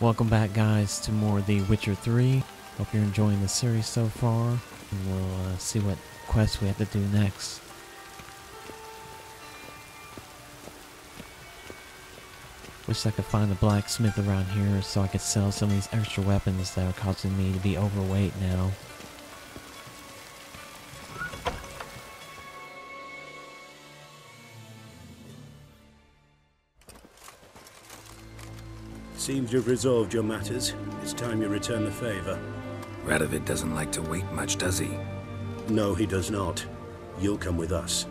Welcome back, guys, to more The Witcher 3. Hope you're enjoying the series so far, and we'll uh, see what quests we have to do next. Wish I could find a blacksmith around here so I could sell some of these extra weapons that are causing me to be overweight now. Seems you've resolved your matters. It's time you return the favor. Radovid doesn't like to wait much, does he? No, he does not. You'll come with us.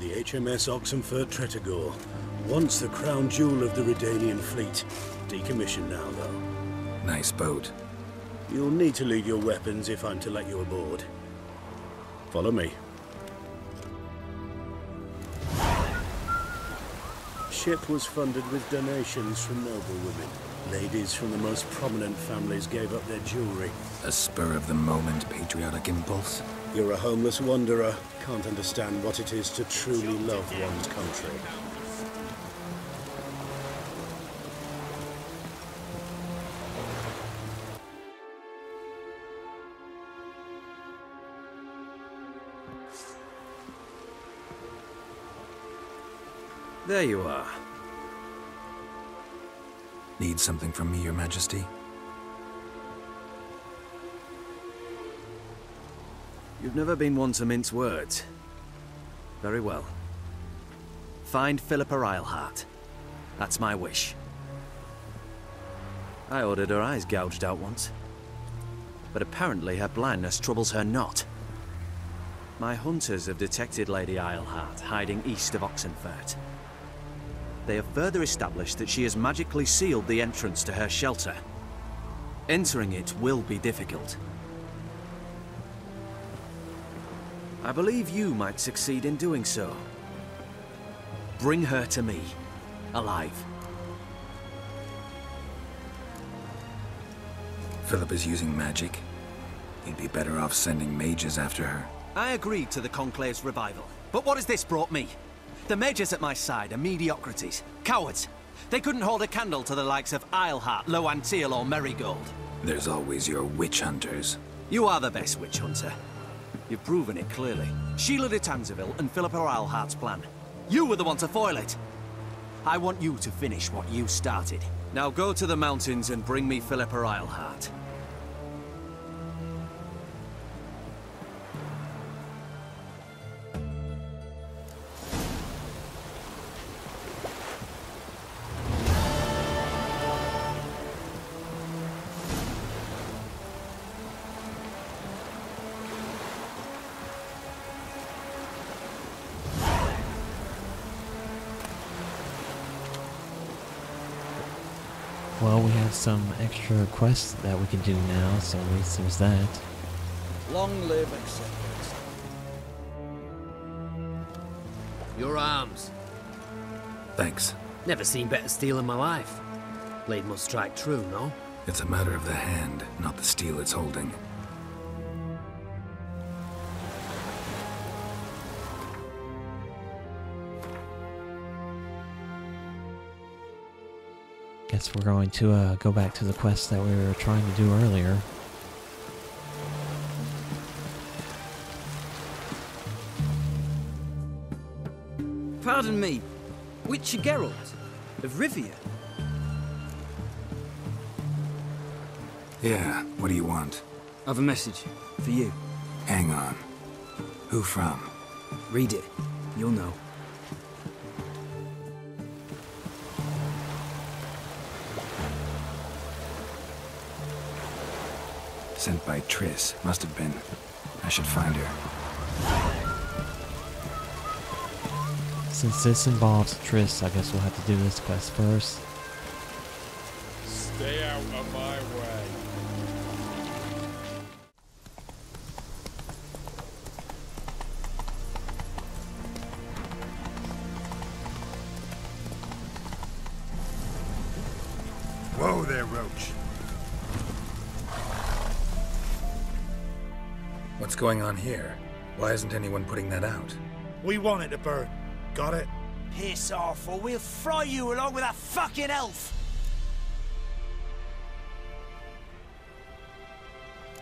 The HMS Oxenfurt Tretogor, once the crown jewel of the Redanian fleet. Decommissioned now, though. Nice boat. You'll need to leave your weapons if I'm to let you aboard. Follow me. Ship was funded with donations from noblewomen. Ladies from the most prominent families gave up their jewelry. A spur-of-the-moment patriotic impulse? You're a homeless wanderer, can't understand what it is to truly love one's country. There you are. Need something from me, your majesty? You've never been one to mince words. Very well. Find Philippa Eilhart. That's my wish. I ordered her eyes gouged out once. But apparently her blindness troubles her not. My hunters have detected Lady Eilhart hiding east of Oxenfurt. They have further established that she has magically sealed the entrance to her shelter. Entering it will be difficult. I believe you might succeed in doing so. Bring her to me, alive. Philip is using magic. He'd be better off sending mages after her. I agreed to the Conclave's revival, but what has this brought me? The mages at my side are mediocrities, cowards. They couldn't hold a candle to the likes of Eilhart, Laux-Antille, or Merigold. There's always your witch hunters. You are the best witch hunter. You've proven it clearly. Sheala de Tancarville and Philippa Eilhart's plan. You were the one to foil it. I want you to finish what you started. Now go to the mountains and bring me Philippa Eilhart. Some extra quests that we can do now, so at least there's that. Long live acceptance. Your arms. Thanks. Never seen better steel in my life. Blade must strike true, no? It's a matter of the hand, not the steel it's holding. Guess we're going to uh, go back to the quest that we were trying to do earlier. Pardon me, Witcher Geralt of Rivia. Yeah, what do you want? I've a message for you. Hang on. Who from? Read it. You'll know. Sent by Triss. Must have been. I should find her. Since this involves Triss, I guess we'll have to do this quest first. Stay out of my way. Whoa there, Roach. What's going on here? Why isn't anyone putting that out? We want it to burn. Got it? Piss off, or we'll fry you along with that fucking elf!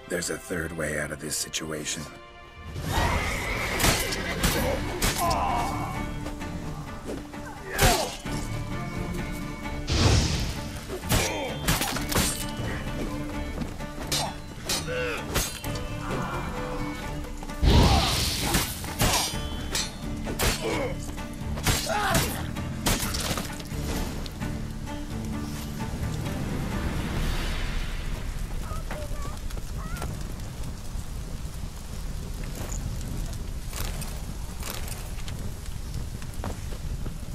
There's a third way out of this situation. Well,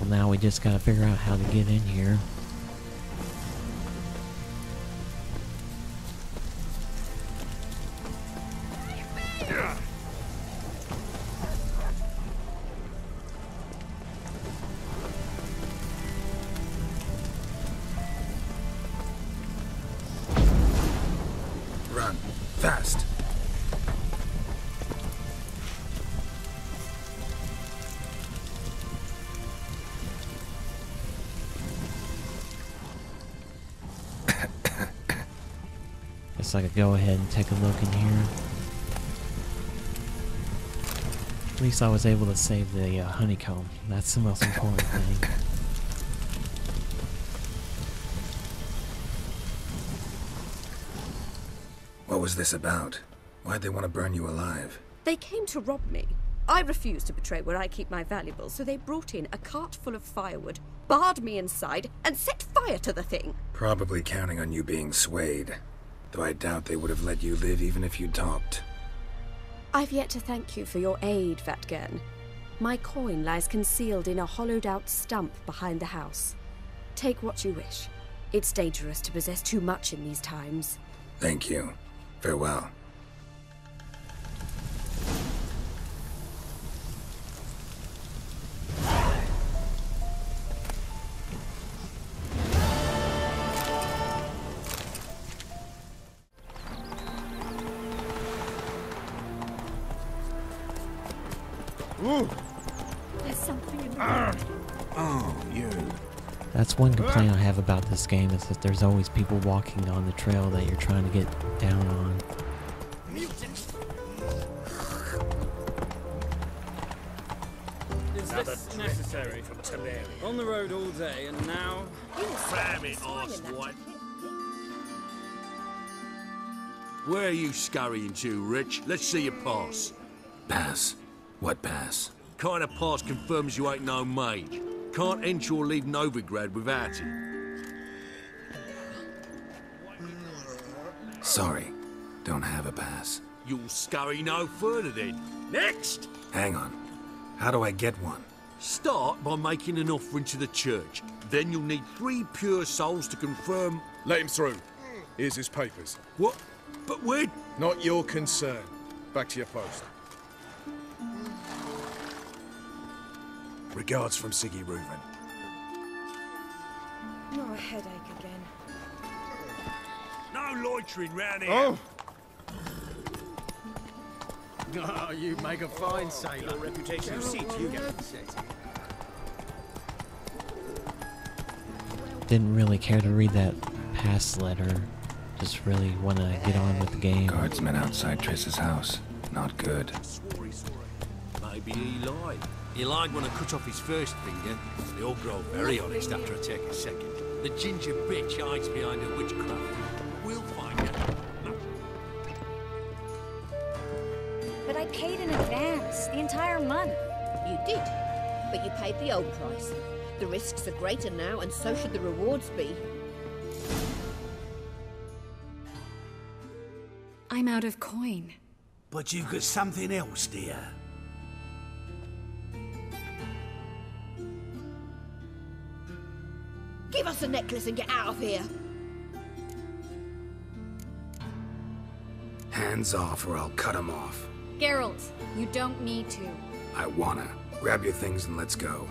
now we just gotta figure out how to get in here. Guess I could go ahead and take a look in here. At least I was able to save the uh, honeycomb. That's the most important thing. What was this about? Why'd they want to burn you alive? They came to rob me. I refused to betray where I keep my valuables, so they brought in a cart full of firewood, barred me inside, and set fire to the thing. Probably counting on you being swayed. Though I doubt they would have let you live even if you'd talked. I've yet to thank you for your aid, Vatt'ghern. My coin lies concealed in a hollowed out stump behind the house. Take what you wish. It's dangerous to possess too much in these times. Thank you. Farewell. This game is that there's always people walking on the trail that you're trying to get down on. Is this necessary? On the road all day, and now Damn it, arse. Where are you scurrying to, Rich? Let's see your pass. Pass. What pass? Kind of pass confirms you ain't no mage. Can't enter or leave Novigrad without it. Sorry. Don't have a pass. You'll scurry no further then. Next! Hang on. How do I get one? Start by making an offering to the church. Then you'll need three pure souls to confirm. Let him through. Here's his papers. What? But where? Not your concern. Back to your post. Regards from Sigi Reuven. Oh, a headache again. No loitering round here. Oh! Oh, you make a fine sailor. Your reputation precedes you, Gavin. Didn't really care to read that past letter. Just really want to get on with the game. Guardsmen outside Triss's house. Not good. Swore he. Maybe he lied. He lied when I cut off his first finger. They all grow very honest after I take a second. The ginger bitch hides behind her witchcraft. We'll find her. But I paid in advance, the entire month. You did, but you paid the old price. The risks are greater now, and so should the rewards be. I'm out of coin. But you've got something else, dear. Give us the necklace and get out of here. Hands off or I'll cut 'em off. Geralt, you don't need to. I wanna. Grab your things and let's go.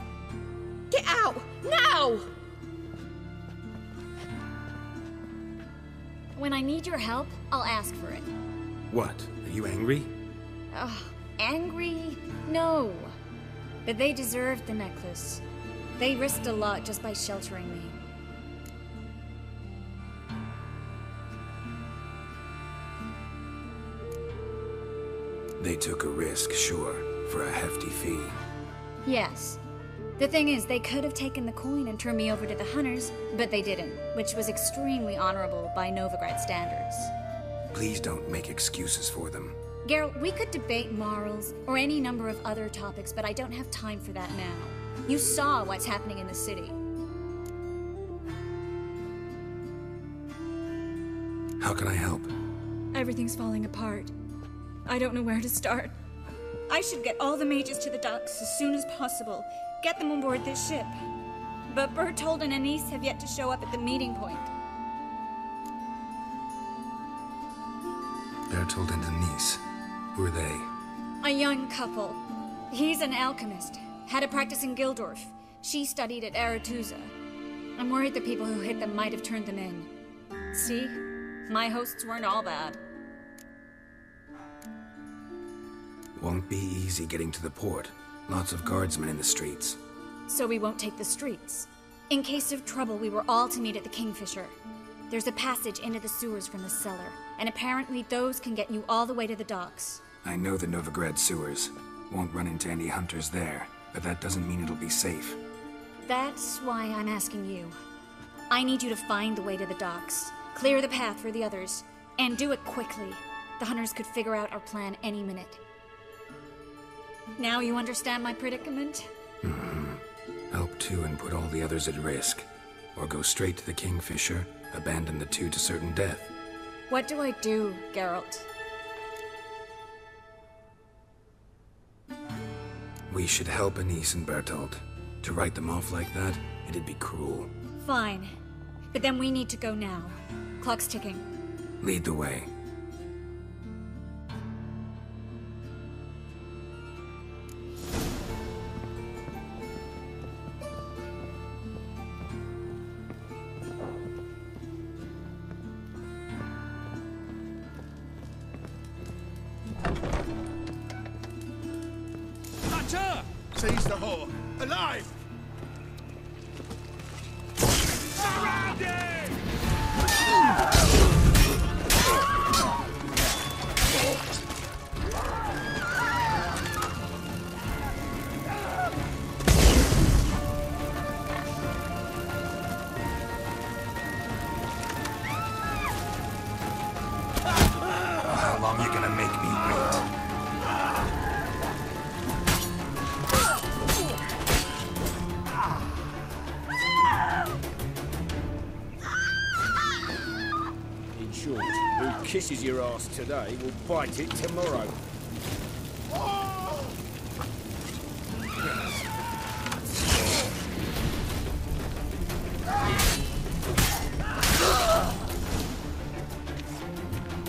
Get out! Now! When I need your help, I'll ask for it. What? Are you angry? Ugh, angry? No. But they deserved the necklace. They risked a lot just by sheltering me. They took a risk, sure, for a hefty fee. Yes. The thing is, they could have taken the coin and turned me over to the hunters, but they didn't, which was extremely honorable by Novigrad standards. Please don't make excuses for them. Geralt, we could debate morals or any number of other topics, but I don't have time for that now. You saw what's happening in the city. How can I help? Everything's falling apart. I don't know where to start. I should get all the mages to the docks as soon as possible. Get them on board this ship. But Bertold and Anise have yet to show up at the meeting point. Bertold and Denise. Who are they? A young couple. He's an alchemist. Had a practice in Gildorf. She studied at Aretuza. I'm worried the people who hit them might have turned them in. See? My hosts weren't all bad. Won't be easy getting to the port. Lots of guardsmen in the streets. So we won't take the streets. In case of trouble, we were all to meet at the Kingfisher. There's a passage into the sewers from the cellar, and apparently those can get you all the way to the docks. I know the Novigrad sewers. Won't run into any hunters there, but that doesn't mean it'll be safe. That's why I'm asking you. I need you to find the way to the docks, clear the path for the others, and do it quickly. The hunters could figure out our plan any minute. Now you understand my predicament? Mm-hmm. Help two and put all the others at risk. Or go straight to the Kingfisher, abandon the two to certain death. What do I do, Geralt? We should help Anise and Bertold. To write them off like that, it'd be cruel. Fine. But then we need to go now. Clock's ticking. Lead the way. Hunter! Seize the whore. Alive! Surrounded! Kisses your ass today will bite it tomorrow.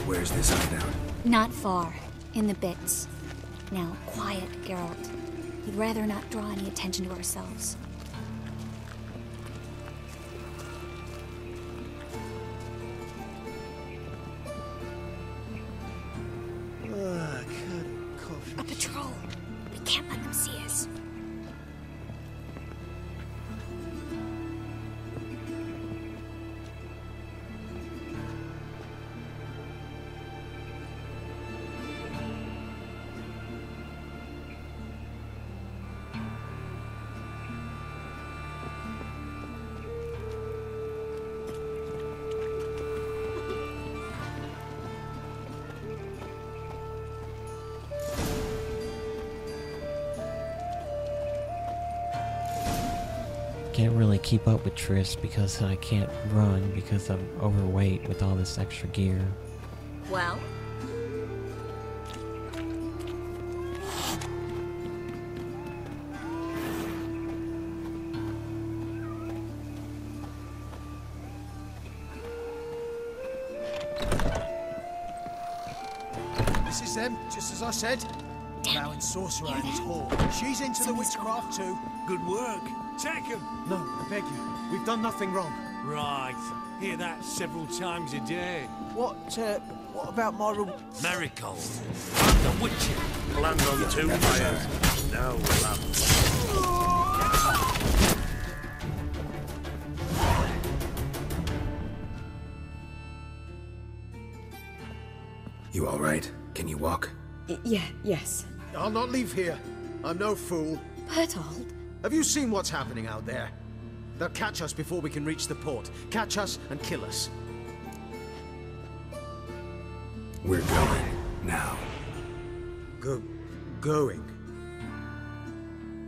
Where's this hideout? Not far. In the bits. Now, quiet, Geralt. We'd rather not draw any attention to ourselves. I can't really keep up with Triss because I can't run because I'm overweight with all this extra gear. Well? This is them, just as I said. Allowing sorcerer and his whore. She's into the witchcraft too. Good work. Take him. No, I beg you. We've done nothing wrong. Right. Hear that several times a day. What, uh, what about my rule? Marigold. I'm the Witcher. I'll on two fires. Now we'll have... You all right? Can you walk? yeah, yes. I'll not leave here. I'm no fool. Bertold? Have you seen what's happening out there? They'll catch us before we can reach the port. Catch us and kill us. We're going. Now. Go... going?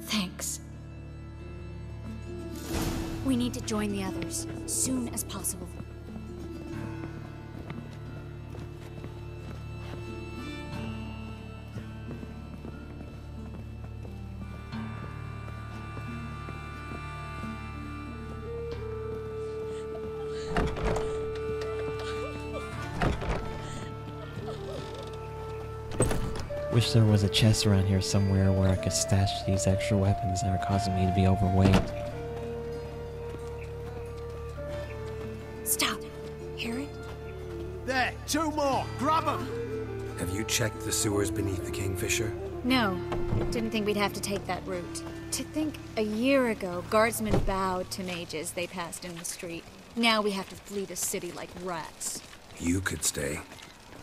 Thanks. We need to join the others, soon as possible. Wish there was a chest around here somewhere where I could stash these extra weapons that are causing me to be overweight. Stop. Hear it? There! Two more! Grab them! Have you checked the sewers beneath the Kingfisher? No. Didn't think we'd have to take that route. To think a year ago, guardsmen bowed to mages they passed in the street. Now we have to flee the city like rats. You could stay.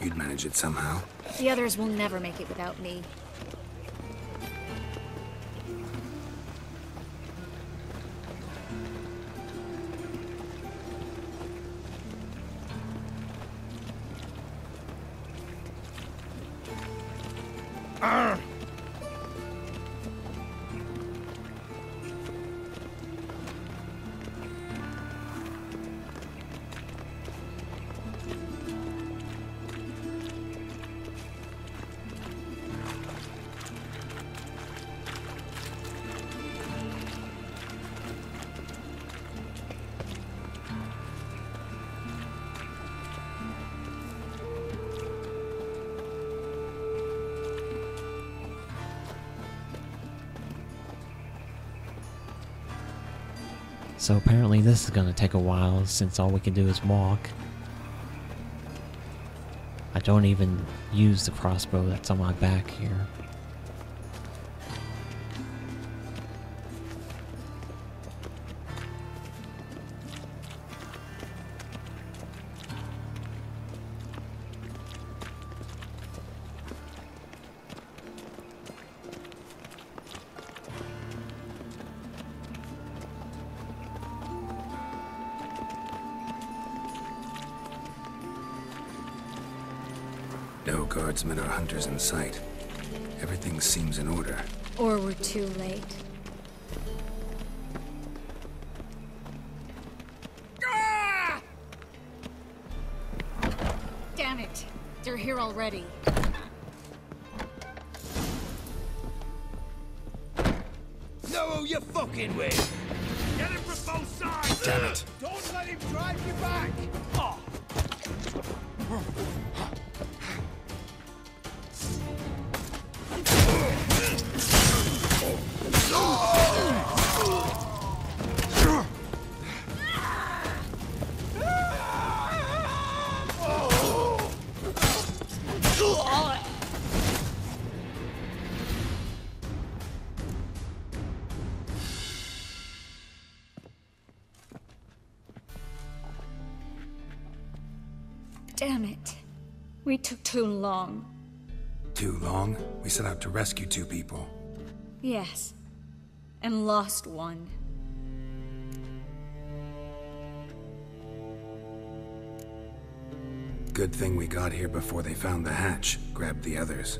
You'd manage it somehow. The others will never make it without me. So apparently this is gonna take a while since all we can do is walk. I don't even use the crossbow that's on my back here. Guardsmen in sight. Everything seems in order. Or we're too late. Damn it! They're here already. Know who you're fucking with. Get him from both sides. Damn it. Don't let him drive you back. Oh. Damn it. We took too long. Too long? We set out to rescue two people. Yes. And lost one. Good thing we got here before they found the hatch, grabbed the others.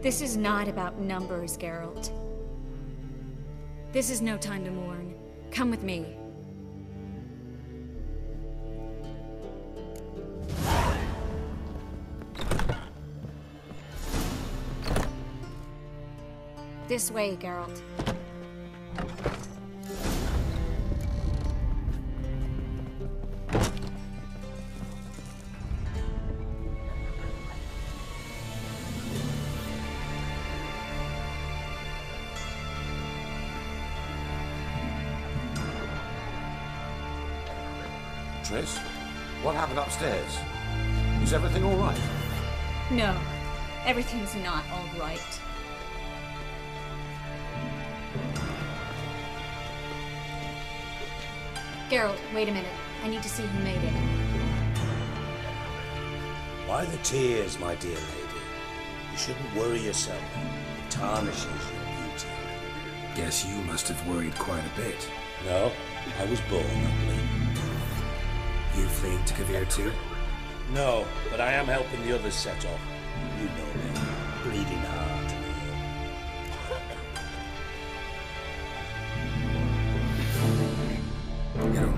This is not about numbers, Geralt. This is no time to mourn. Come with me. This way, Geralt. Everything's not all right. Geralt, wait a minute. I need to see who made it. Why the tears, my dear lady? You shouldn't worry yourself. It tarnishes your beauty. Guess you must have worried quite a bit. No, I was born ugly. You fleeing to Kovir too? No, but I am helping the others set off. You know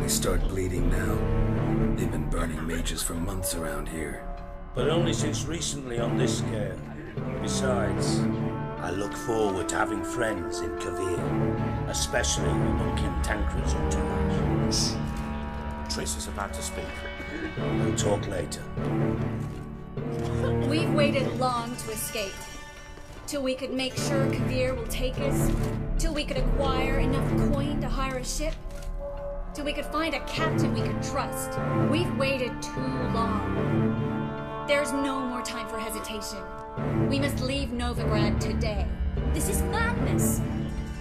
It only start bleeding now. They've been burning mages for months around here. But only since recently on this scale. Besides, I look forward to having friends in Kovir, especially among King Tancred's entourage. Triss is about to speak. We'll talk later. We've waited long to escape. Till we could make sure Kovir will take us. Till we could acquire enough coin to hire a ship. Till we could find a captain we could trust. We've waited too long. There's no more time for hesitation. We must leave Novigrad today. This is madness.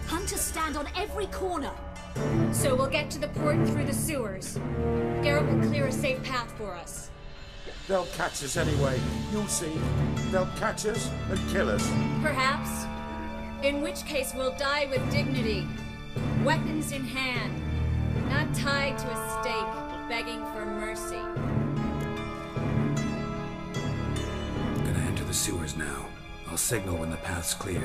Hunters stand on every corner. So we'll get to the port through the sewers. Geralt will clear a safe path for us. They'll catch us anyway. You'll see. They'll catch us and kill us. Perhaps. In which case we'll die with dignity. Weapons in hand. Not tied to a stake, begging for mercy. Gonna enter the sewers now. I'll signal when the path's clear.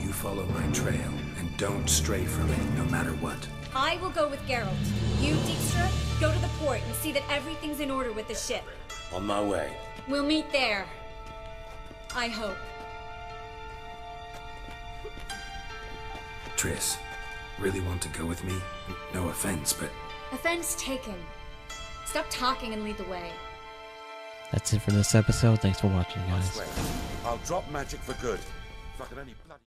You follow my trail, and don't stray from it, no matter what. I will go with Geralt. You, Dijkstra, go to the port and see that everything's in order with the ship. On my way. We'll meet there. I hope. Triss, really want to go with me? No offense, but Offense taken. Stop talking and lead the way. That's it for this episode. Thanks for watching, I guys. swear, I'll drop magic for good.